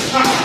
Ah!